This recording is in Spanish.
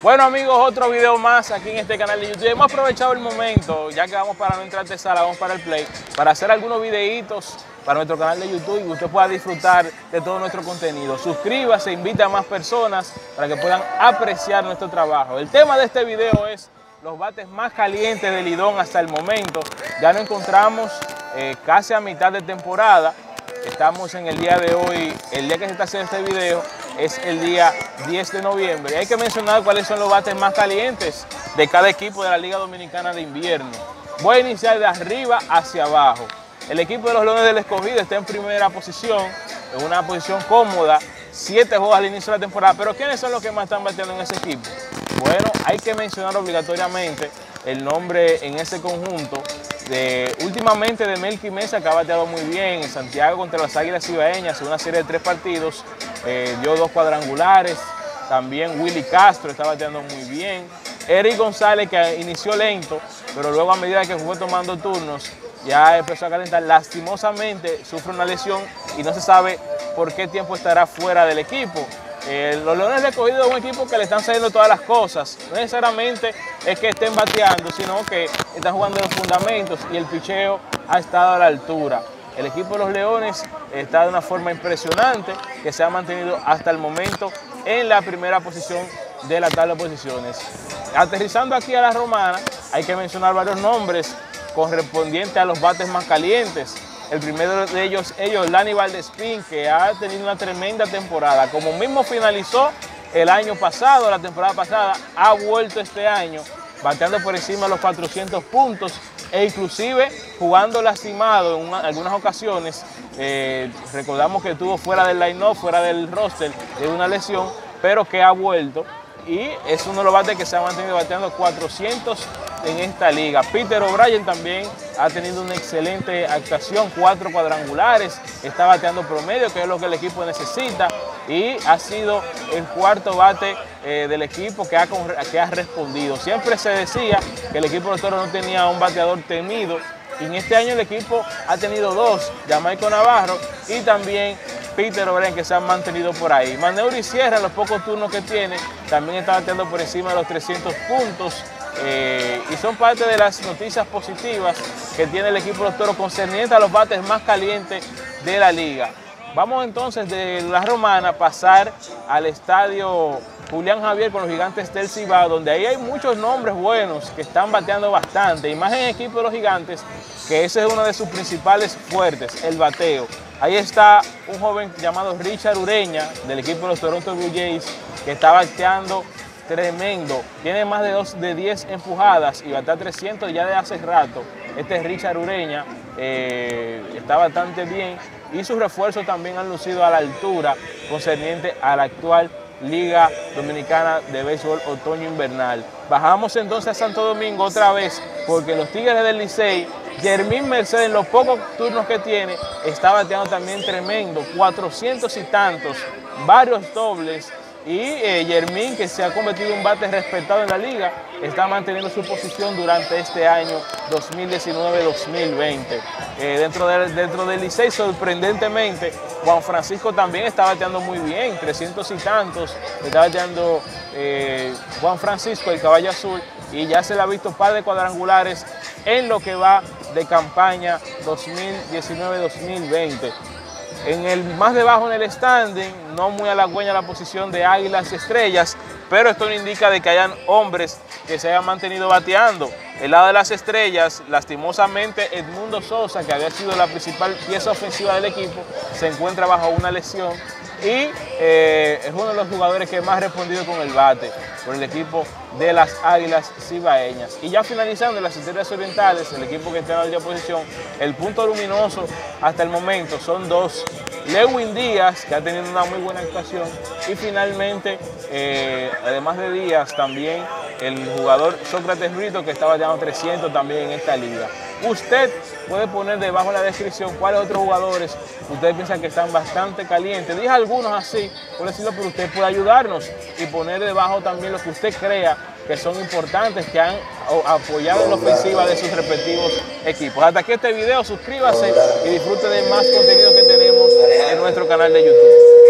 Bueno amigos, otro video más aquí en este canal de YouTube. Hemos aprovechado el momento, ya que vamos para no entrar de sala, vamos para el play, para hacer algunos videitos para nuestro canal de YouTube y usted pueda disfrutar de todo nuestro contenido. Suscríbase, invita a más personas para que puedan apreciar nuestro trabajo. El tema de este video es los bates más calientes del Lidón hasta el momento. Ya nos encontramos eh, casi a mitad de temporada. Estamos en el día de hoy, el día que se está haciendo este video es el día 10 de noviembre. Y hay que mencionar cuáles son los bates más calientes de cada equipo de la Liga Dominicana de Invierno. Voy a iniciar de arriba hacia abajo. El equipo de los Leones del Escogido está en primera posición, en una posición cómoda, siete juegos al inicio de la temporada. Pero ¿quiénes son los que más están bateando en ese equipo? Bueno, hay que mencionar obligatoriamente el nombre en ese conjunto. De, últimamente de Melky Mesa que ha bateado muy bien en Santiago contra las Águilas Ibaeñas en una serie de tres partidos, eh, dio dos cuadrangulares. También Willy Castro está bateando muy bien. Eric González que inició lento, pero luego a medida que fue tomando turnos, ya empezó a calentar. Lastimosamente sufre una lesión y no se sabe por qué tiempo estará fuera del equipo. Eh, los Leones de Escogido es un equipo que le están saliendo todas las cosas. No necesariamente es que estén bateando, sino que están jugando los fundamentos y el picheo ha estado a la altura. El equipo de los Leones está de una forma impresionante que se ha mantenido hasta el momento en la primera posición de la tabla de posiciones. Aterrizando aquí a la romana, hay que mencionar varios nombres correspondiente a los bates más calientes. El primero de ellos, ellos, Lani Valdespín, que ha tenido una tremenda temporada. Como mismo finalizó el año pasado, la temporada pasada, ha vuelto este año bateando por encima de los 400 puntos e inclusive jugando lastimado en algunas ocasiones. Eh, recordamos que estuvo fuera del line-up, fuera del roster de una lesión, pero que ha vuelto y es uno de los bates que se ha mantenido bateando 400 en esta liga. Peter O'Brien también ha tenido una excelente actuación, cuatro cuadrangulares, está bateando promedio, que es lo que el equipo necesita, y ha sido el cuarto bate eh, del equipo que ha, que ha respondido. Siempre se decía que el equipo de los Toros no tenía un bateador temido, y en este año el equipo ha tenido dos, Jamaico Navarro y también Peter O'Brien que se han mantenido por ahí. Maneuri Sierra, los pocos turnos que tiene, también está bateando por encima de los 300 puntos. Eh, y son parte de las noticias positivas que tiene el equipo de los Toros concerniente a los bates más calientes de la liga. Vamos entonces de la Romana a pasar al estadio Julián Javier con los gigantes del Cibao, donde ahí hay muchos nombres buenos que están bateando bastante. Y más en equipo de los gigantes, que ese es uno de sus principales fuertes, el bateo. Ahí está un joven llamado Richard Ureña, del equipo de los Toronto Blue Jays, que está bateando tremendo. Tiene más de, dos, de 10 empujadas y batea 300 ya de hace rato. Este es Richard Ureña, eh, está bastante bien y sus refuerzos también han lucido a la altura concerniente a la actual Liga Dominicana de Béisbol Otoño Invernal. Bajamos entonces a Santo Domingo otra vez porque los Tigres del Licey, Germín Mercedes en los pocos turnos que tiene, está bateando también tremendo, 400 y tantos, varios dobles y eh, que se ha convertido en un bate respetado en la liga, está manteniendo su posición durante este año 2019-2020. Eh, dentro, de, dentro del Licey, sorprendentemente, Juan Francisco también está bateando muy bien, 300 y tantos, está bateando eh, Juan Francisco, el caballo azul, y ya se le ha visto un par de cuadrangulares en lo que va de campaña 2019-2020. En el más debajo en el standing, no muy halagüeña la posición de Águilas y Estrellas, pero esto no indica de que hayan hombres que se hayan mantenido bateando. El lado de las estrellas, lastimosamente Edmundo Sosa, que había sido la principal pieza ofensiva del equipo, se encuentra bajo una lesión y eh, es uno de los jugadores que más ha respondido con el bate por el equipo de las Águilas Cibaeñas. Y ya finalizando las estrellas orientales, el equipo que está en la posición, el punto luminoso hasta el momento son dos. Lewin Díaz, que ha tenido una muy buena actuación, y finalmente, eh, además de Díaz, también el jugador Sócrates Brito que estaba bateando 300 también en esta liga. Usted puede poner debajo en la descripción cuáles otros jugadores ustedes piensan que están bastante calientes. Dije algunos así, por decirlo, pero usted puede ayudarnos y poner debajo también lo que usted crea que son importantes, que han apoyado la ofensiva de sus respectivos equipos. Hasta aquí este video, suscríbase y disfrute de más contenido que tenemos en nuestro canal de YouTube.